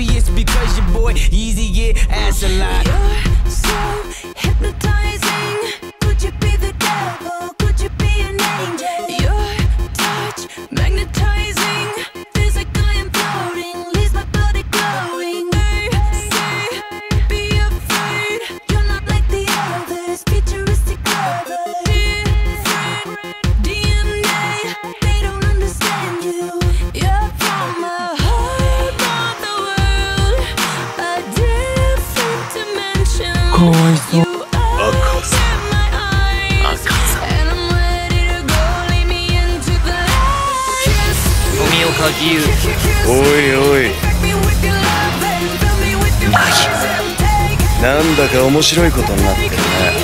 Maybe it's because your boy Yeezy get ass a lot. かわいそう赤さ赤さ岡義勇おいおいなんだか面白いことになってるね